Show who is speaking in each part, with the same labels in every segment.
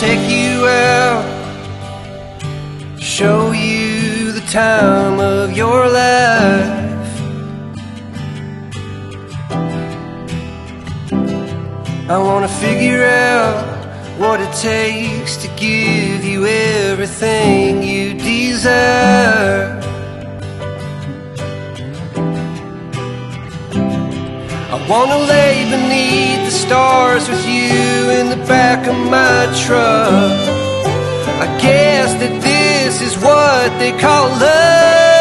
Speaker 1: take you out, show you the time of your life. I wanna figure out what it takes to give you everything you desire. Wanna lay beneath the stars with you in the back of my truck. I guess that this is what they call love.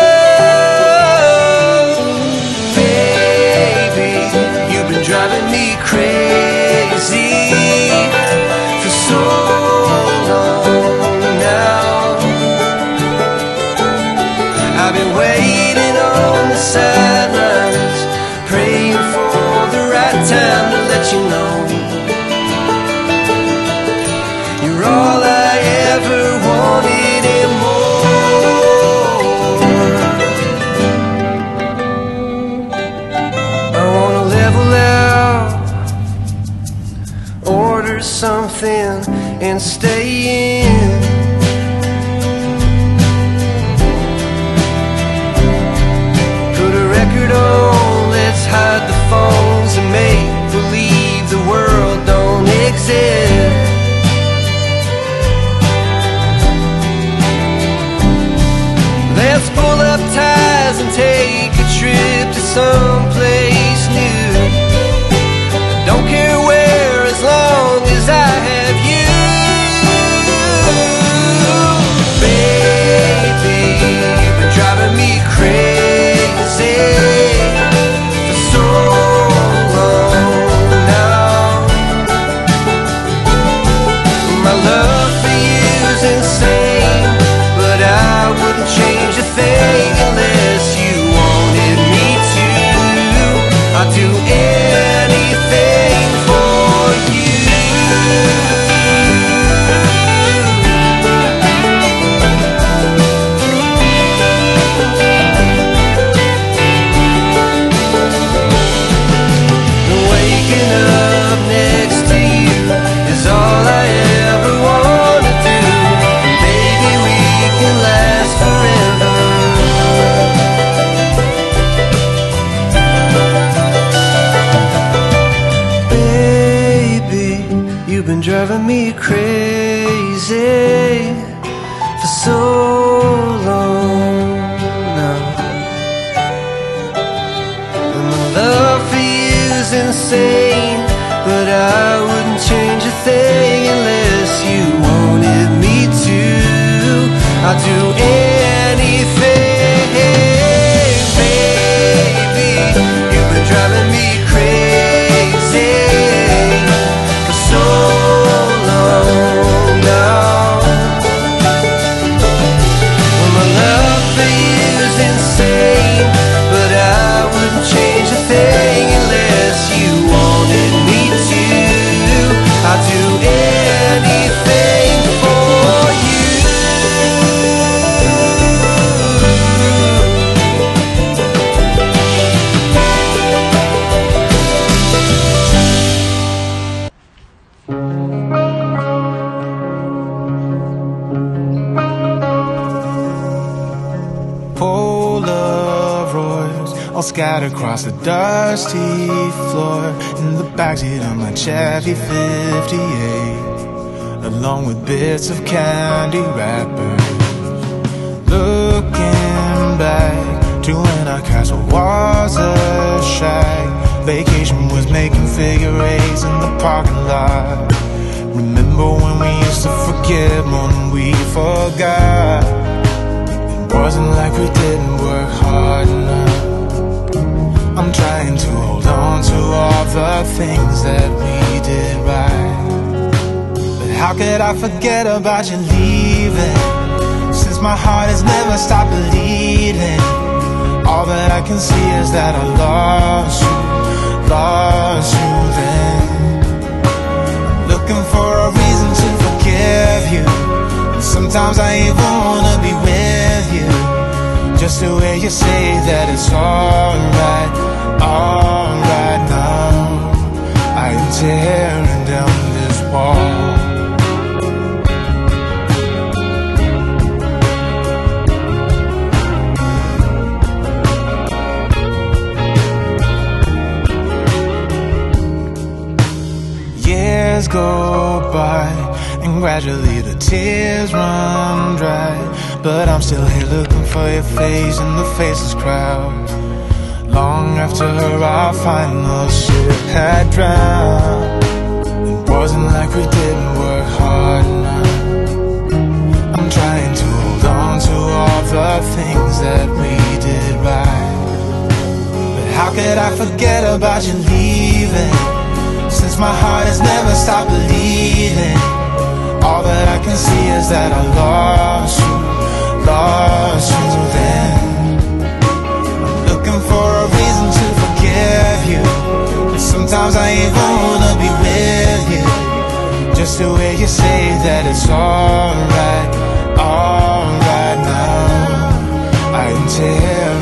Speaker 1: Let you know. You're all I ever wanted and more. I wanna level out, order something and stay in. Trip driving me crazy for so long now. And my love for you's insane,
Speaker 2: all scattered across the dusty floor in the backseat of my Chevy 58, along with bits of candy wrappers. Looking back to when our castle was a shack, vacation was making figure eights in the parking lot. Remember when we used to forget more than we forgot? It wasn't like we didn't work hard enough. I'm trying to hold on to all the things that we did right. But how could I forget about you leaving? Since my heart has never stopped bleeding. All that I can see is that I lost you, lost you And gradually the tears run dry. But I'm still here looking for your face in the faceless crowd. Long after our final ship had drowned. It wasn't like we didn't work hard enough. I'm trying to hold on to all the things that we did right. But how could I forget about you leaving? Since my heart has never stopped believing. All that I can see is that I lost you, lost you then. I'm looking for a reason to forgive you. But sometimes I even wanna be with you. Just the way you say that it's alright, alright now. I am tearing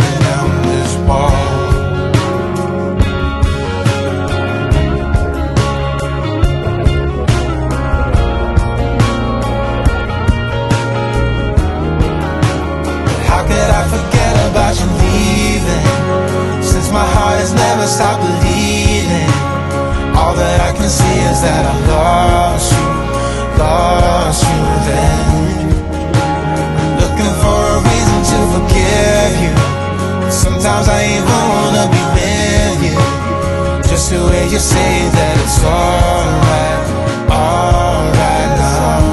Speaker 2: could I forget about you leaving? Since my heart has never stopped believing. All that I can see is that I lost you, lost you then. Looking for a reason to forgive you. Sometimes I even wanna be with you. Just the way you say that it's alright, alright now.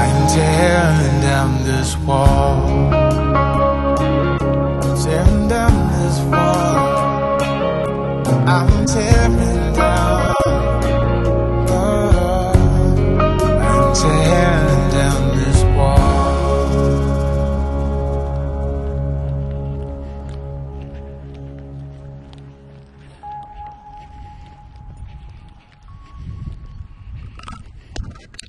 Speaker 2: I'm tearing down this wall.